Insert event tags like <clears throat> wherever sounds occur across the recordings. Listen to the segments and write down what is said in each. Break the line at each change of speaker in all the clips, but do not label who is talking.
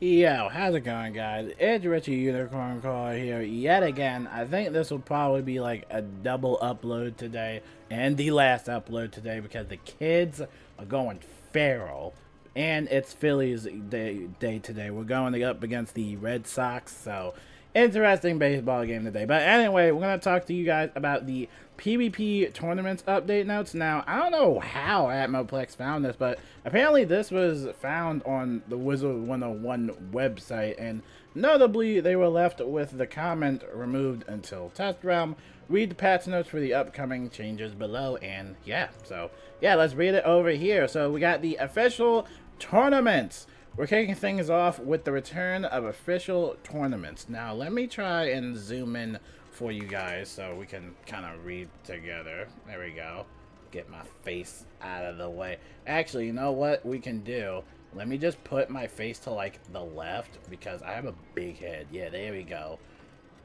Yo, how's it going guys? It's Richie Unicorn Caller here yet again. I think this will probably be like a double upload today and the last upload today because the kids are going feral. And it's Phillies day, day today. We're going up against the Red Sox, so interesting baseball game today. But anyway, we're going to talk to you guys about the PvP tournaments update notes. Now, I don't know how Atmoplex found this, but apparently this was found on the Wizard 101 website, and notably, they were left with the comment removed until Test Realm. Read the patch notes for the upcoming changes below, and yeah, so yeah, let's read it over here. So we got the official tournaments. We're kicking things off with the return of official tournaments. Now, let me try and zoom in for you guys so we can kind of read together. There we go. Get my face out of the way. Actually, you know what we can do? Let me just put my face to, like, the left because I have a big head. Yeah, there we go.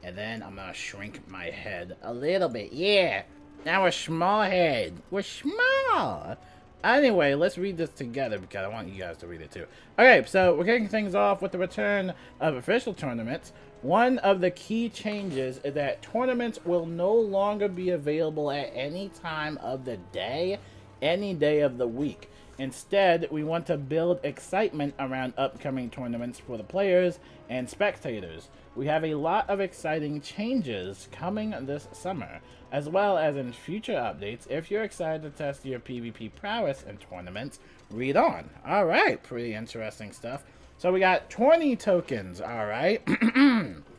And then I'm going to shrink my head a little bit. Yeah. Now we're small head. We're small. Anyway, let's read this together because I want you guys to read it too. Okay, so we're kicking things off with the return of official tournaments. One of the key changes is that tournaments will no longer be available at any time of the day, any day of the week. Instead, we want to build excitement around upcoming tournaments for the players and spectators. We have a lot of exciting changes coming this summer, as well as in future updates. If you're excited to test your PvP prowess in tournaments, read on. Alright, pretty interesting stuff. So we got 20 tokens, alright. <clears throat>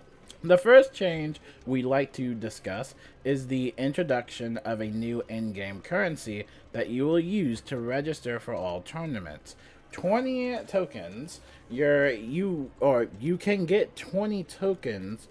The first change we like to discuss is the introduction of a new in-game currency that you will use to register for all tournaments. 20 tokens, you're, you, or you can get 20 tokens.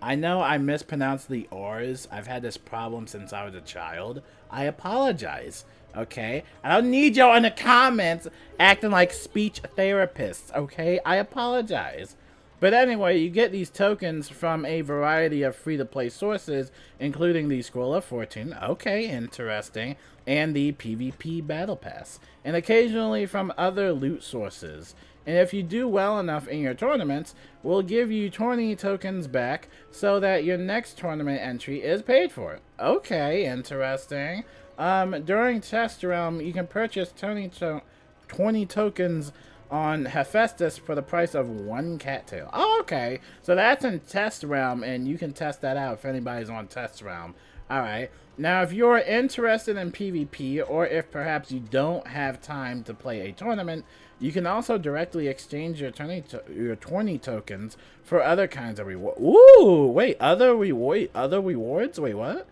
I know I mispronounced the R's. I've had this problem since I was a child. I apologize, okay? I don't need y'all in the comments acting like speech therapists, okay? I apologize. But anyway, you get these tokens from a variety of free-to-play sources, including the Scroll of Fortune, okay, interesting, and the PvP Battle Pass, and occasionally from other loot sources. And if you do well enough in your tournaments, we'll give you 20 tokens back so that your next tournament entry is paid for. Okay, interesting. Um, during Test Realm, you can purchase 20, to 20 tokens on Hephaestus for the price of one cattail. Oh, okay. So that's in Test Realm, and you can test that out if anybody's on Test Realm. Alright. Now, if you're interested in PvP, or if perhaps you don't have time to play a tournament, you can also directly exchange your 20, to your 20 tokens for other kinds of rewards. Ooh, wait, other reward, other rewards? Wait, what?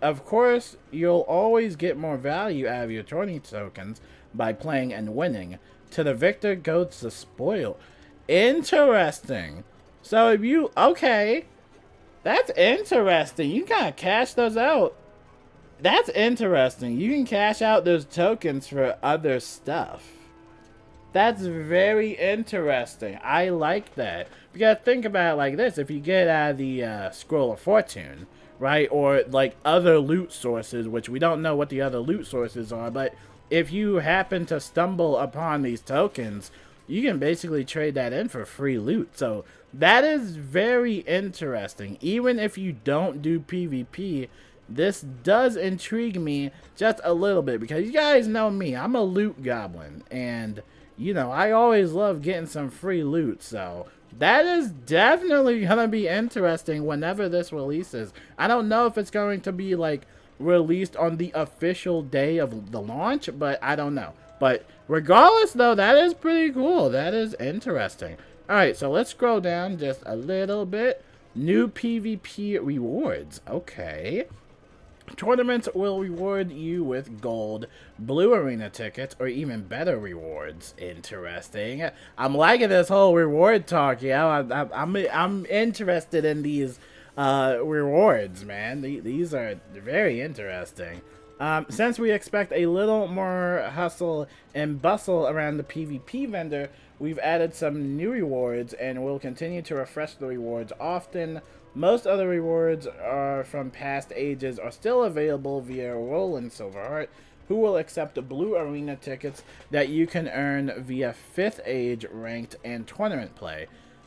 Of course, you'll always get more value out of your 20 tokens by playing and winning. To the victor goes the spoil. Interesting. So if you, okay. That's interesting. You kind of cash those out. That's interesting. You can cash out those tokens for other stuff. That's very interesting. I like that. Because think about it like this. If you get out of the uh, Scroll of Fortune, right? Or like other loot sources, which we don't know what the other loot sources are, but if you happen to stumble upon these tokens, you can basically trade that in for free loot. So that is very interesting. Even if you don't do PvP, this does intrigue me just a little bit because you guys know me. I'm a loot goblin and you know, I always love getting some free loot. So that is definitely going to be interesting whenever this releases. I don't know if it's going to be like released on the official day of the launch, but I don't know. But regardless, though, that is pretty cool. That is interesting. Alright, so let's scroll down just a little bit. New PvP rewards. Okay. Tournaments will reward you with gold, blue arena tickets, or even better rewards. Interesting. I'm liking this whole reward talk. Yeah, I'm, I'm, I'm interested in these uh, rewards, man. These are very interesting. Um, since we expect a little more hustle and bustle around the PvP vendor, we've added some new rewards and we'll continue to refresh the rewards often. Most other rewards are from past ages are still available via Roland Silverheart, who will accept blue arena tickets that you can earn via 5th age ranked and tournament play.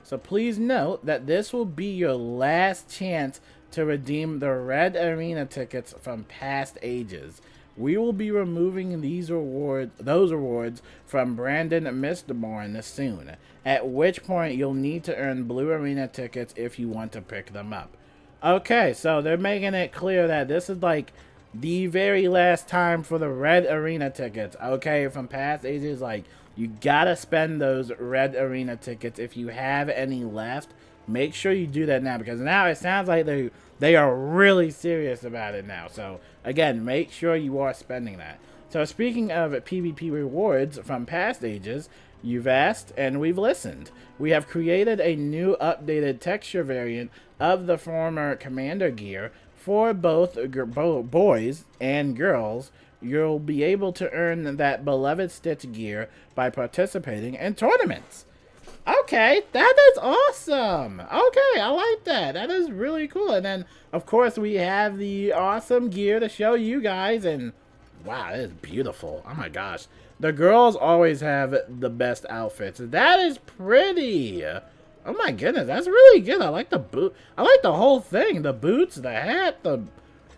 So please note that this will be your last chance to redeem the red arena tickets from past ages. We will be removing these rewards, those rewards from Brandon Mistborn soon, at which point you'll need to earn blue arena tickets if you want to pick them up. Okay, so they're making it clear that this is like the very last time for the red arena tickets. Okay, from past ages, like you gotta spend those red arena tickets if you have any left. Make sure you do that now because now it sounds like they they are really serious about it now. So again, make sure you are spending that. So speaking of PvP rewards from past ages, you've asked and we've listened. We have created a new updated texture variant of the former commander gear for both boys and girls. You'll be able to earn that beloved Stitch gear by participating in tournaments. Okay, that is awesome. Okay, I like that. That is really cool. And then, of course, we have the awesome gear to show you guys. And wow, that is beautiful. Oh my gosh. The girls always have the best outfits. That is pretty. Oh my goodness, that's really good. I like the boot. I like the whole thing. The boots, the hat, the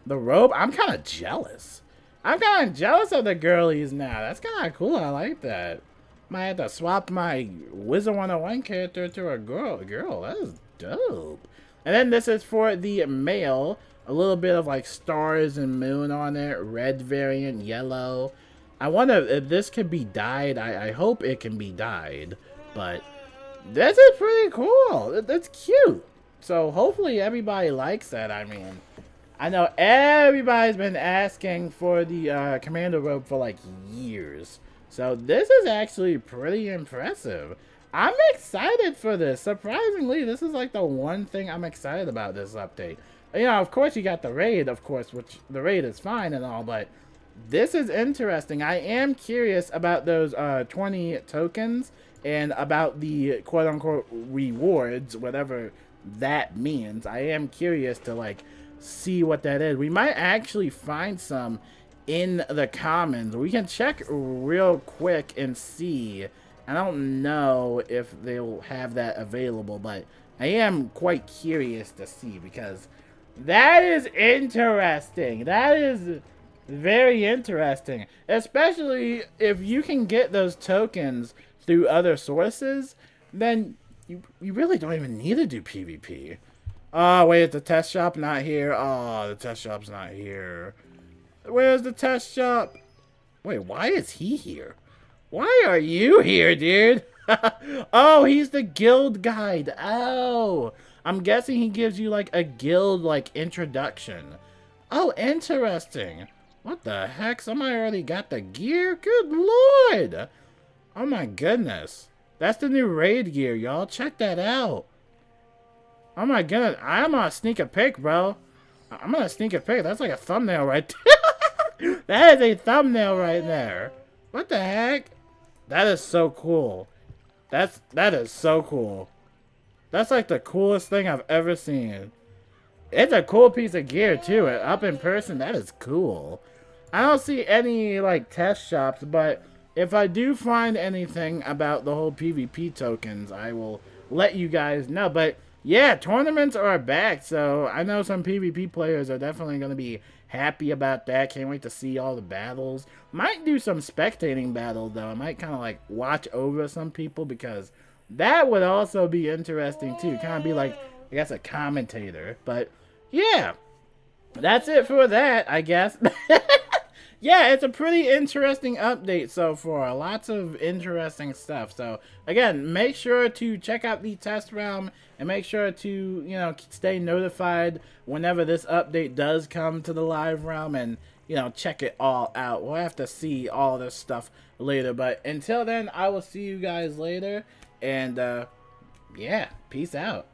the robe. I'm kind of jealous. I'm kind of jealous of the girlies now. That's kind of cool. I like that. Might have to swap my Wizard 101 character to a girl. Girl, that is dope. And then this is for the male. A little bit of like stars and moon on it. Red variant, yellow. I wonder if this can be dyed. I, I hope it can be dyed. But this is pretty cool. That's cute. So hopefully everybody likes that. I mean, I know everybody's been asking for the uh, Commander robe for like years. So this is actually pretty impressive. I'm excited for this. Surprisingly, this is like the one thing I'm excited about this update. You know, of course you got the raid, of course, which the raid is fine and all, but this is interesting. I am curious about those uh, 20 tokens and about the quote unquote rewards, whatever that means. I am curious to like see what that is. We might actually find some in the commons. We can check real quick and see. I don't know if they'll have that available, but I am quite curious to see because that is interesting. That is very interesting. Especially if you can get those tokens through other sources, then you, you really don't even need to do PvP. Oh, wait, is the test shop not here? Oh, the test shop's not here. Where's the test shop? Wait, why is he here? Why are you here, dude? <laughs> oh, he's the guild guide. Oh, I'm guessing he gives you like a guild like introduction. Oh, interesting. What the heck? Somebody already got the gear? Good lord. Oh my goodness. That's the new raid gear, y'all. Check that out. Oh my goodness. I'm gonna sneak a pic, bro. I'm gonna sneak a pic. That's like a thumbnail right there. <laughs> that is a thumbnail right there. What the heck? That is so cool. That's that is so cool. That's like the coolest thing I've ever seen. It's a cool piece of gear too. Up in person, that is cool. I don't see any like test shops, but if I do find anything about the whole PvP tokens, I will let you guys know. But yeah, tournaments are back, so I know some PvP players are definitely going to be happy about that. Can't wait to see all the battles. Might do some spectating battles, though. I might kind of like watch over some people because that would also be interesting, too. Kind of be like, I guess, a commentator. But yeah, that's it for that, I guess. <laughs> yeah, it's a pretty interesting update so far. Lots of interesting stuff. So, again, make sure to check out the test realm and make sure to, you know, stay notified whenever this update does come to the live realm and, you know, check it all out. We'll have to see all this stuff later. But until then, I will see you guys later. And, uh, yeah, peace out.